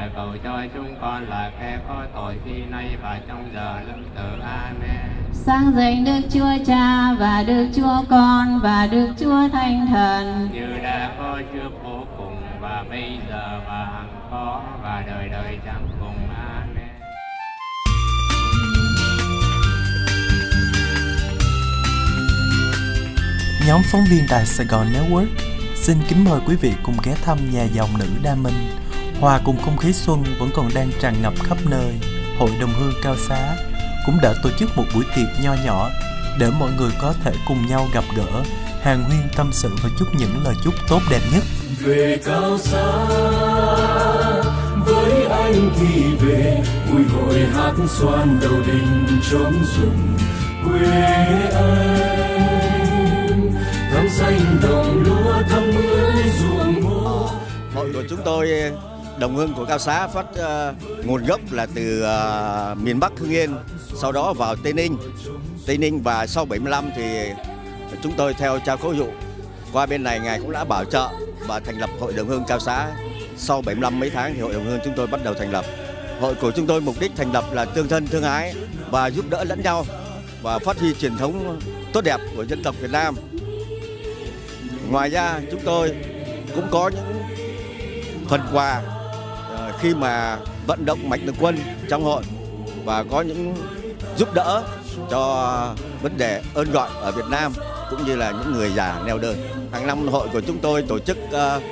trời cầu cho chúng con là kẻ có tội khi nay và trong giờ lâm tử. Amen. Sang danh Đức Chúa Cha và Đức Chúa Con và Đức Chúa Thánh Thần. Như đã có trước vô cùng và bây giờ và hằng có và đời đời chẳng cùng. Amen. Nhóm phóng viên Đài Sài Gòn Network xin kính mời quý vị cùng ghé thăm nhà dòng nữ Đa Minh. Hòa cùng không khí xuân vẫn còn đang tràn ngập khắp nơi. Hội đồng hương Cao Xá cũng đã tổ chức một buổi tiệc nho nhỏ để mọi người có thể cùng nhau gặp gỡ, hàng huyên tâm sự và chúc những lời chúc tốt đẹp nhất. về cao xa với anh thì về vui hội hát xoan đầu đình trống rừng quê anh thắm xanh đồng lúa thắm mướn ruộng ngô Hội của chúng tôi đồng hương của Cao Xá phát uh, nguồn gốc là từ uh, miền Bắc Hưng Yên, sau đó vào Tây Ninh. Tây Ninh và sau 75 thì chúng tôi theo cha cố dụ qua bên này ngài cũng đã bảo trợ và thành lập hội đồng hương Cao Xá. Sau 75 mấy tháng thì hội đồng hương chúng tôi bắt đầu thành lập. Hội của chúng tôi mục đích thành lập là tương thân tương ái và giúp đỡ lẫn nhau và phát huy truyền thống tốt đẹp của dân tộc Việt Nam. Ngoài ra chúng tôi cũng có những phần quà khi mà vận động mạnh thường quân trong hội và có những giúp đỡ cho vấn đề ơn gọi ở Việt Nam cũng như là những người già neo đơn. Hàng năm hội của chúng tôi tổ chức uh,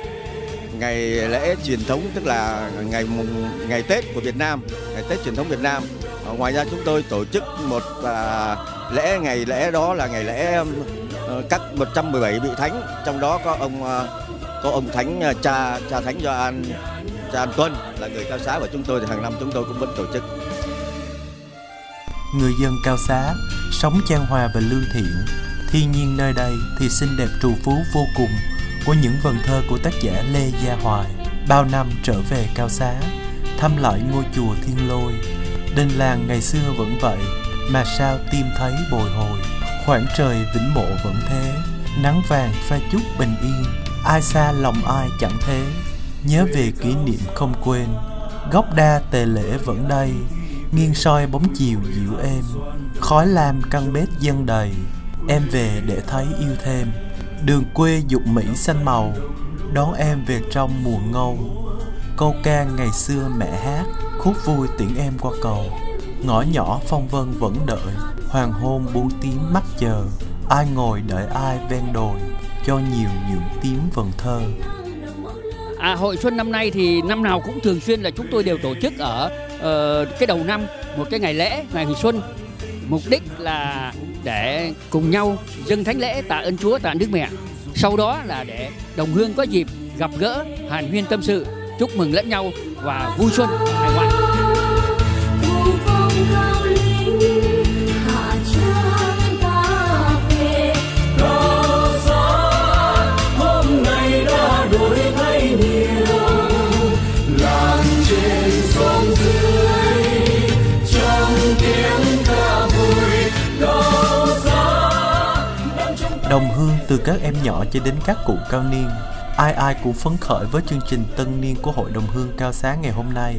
ngày lễ truyền thống tức là ngày mùng ngày Tết của Việt Nam, ngày Tết truyền thống Việt Nam. Uh, Ngoài ra chúng tôi tổ chức một uh, lễ ngày lễ đó là ngày lễ uh, các 117 vị thánh, trong đó có ông uh, có ông thánh uh, cha cha thánh Gioan cha Tuân là người cao xá và chúng tôi thì hàng năm chúng tôi cũng vẫn tổ chức. Người dân Cao Xá sống chan hòa và lương thiện. Thiên nhiên nơi đây thì xinh đẹp trù phú vô cùng của những vần thơ của tác giả Lê Gia Hoài. Bao năm trở về Cao Xá, thăm lại ngôi chùa Thiên Lôi. đình làng ngày xưa vẫn vậy, mà sao tim thấy bồi hồi. Khoảng trời vĩnh mộ vẫn thế, nắng vàng pha chút bình yên. Ai xa lòng ai chẳng thế, nhớ về kỷ niệm không quên. Góc đa tề lễ vẫn đây, nghiêng soi bóng chiều dịu êm khói lam căn bếp dân đầy. Em về để thấy yêu thêm đường quê dục mỹ xanh màu đón em về trong mùa ngâu. Câu ca ngày xưa mẹ hát khúc vui tiễn em qua cầu. Ngõ nhỏ phong vân vẫn đợi hoàng hôn buông tiếng mắt chờ. Ai ngồi đợi ai ven đồi cho nhiều những tiếng vần thơ. À, hội xuân năm nay thì năm nào cũng thường xuyên là chúng tôi đều tổ chức ở uh, cái đầu năm một cái ngày lễ ngày hội xuân. Mục đích là để cùng nhau dâng thánh lễ tạ ơn Chúa tạ Đức Mẹ. Sau đó là để đồng hương có dịp gặp gỡ hàn huyên tâm sự. Chúc mừng lẫn nhau và vui xuân. Hài hòa Đồng hương từ các em nhỏ cho đến các cụ cao niên. Ai ai cũng phấn khởi với chương trình tân niên của Hội đồng hương Cao sáng ngày hôm nay.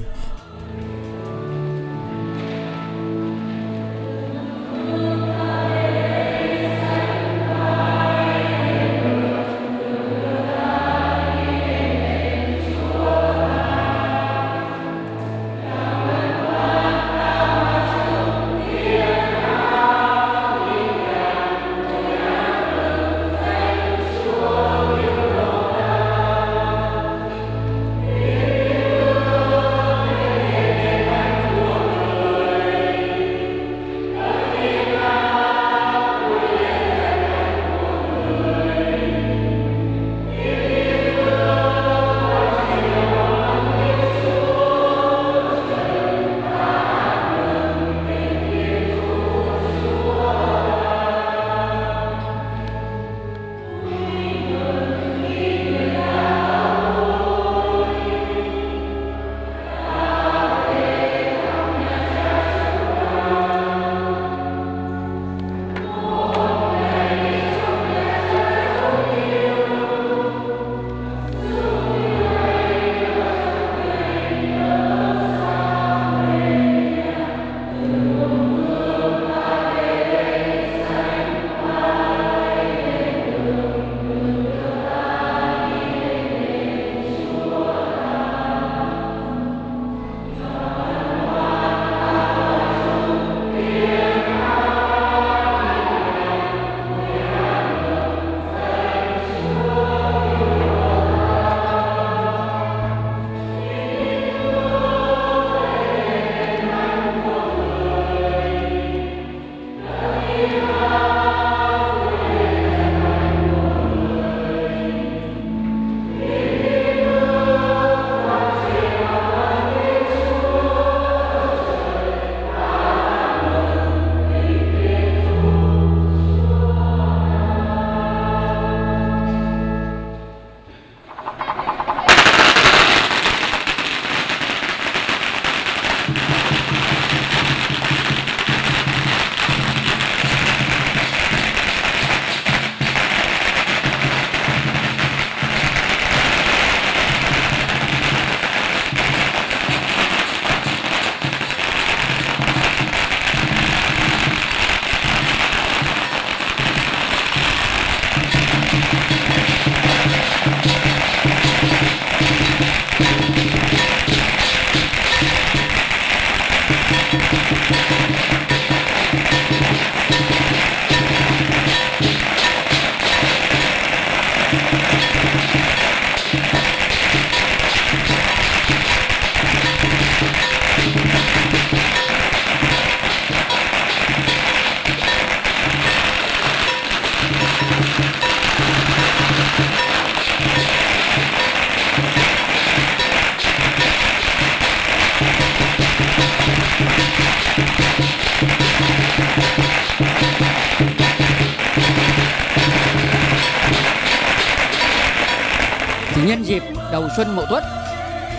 Nhân dịp đầu xuân mậu tuất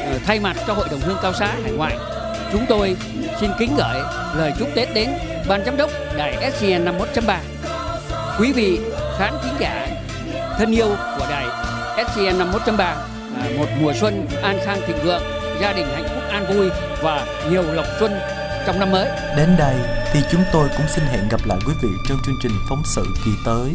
ờ, thay mặt cho hội đồng hương cao xá hải ngoại, chúng tôi xin kính gửi lời chúc tết đến ban giám đốc đài SCN 51.3 quý vị khán thính giả thân yêu của đài SCN 51.3 một mùa xuân an khang thịnh vượng, gia đình hạnh phúc an vui và nhiều lộc xuân trong năm mới Đến đây thì chúng tôi cũng xin hẹn gặp lại quý vị trong chương trình phóng sự kỳ tới.